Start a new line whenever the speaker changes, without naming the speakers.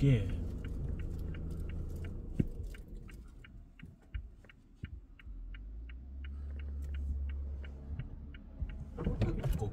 げえ結構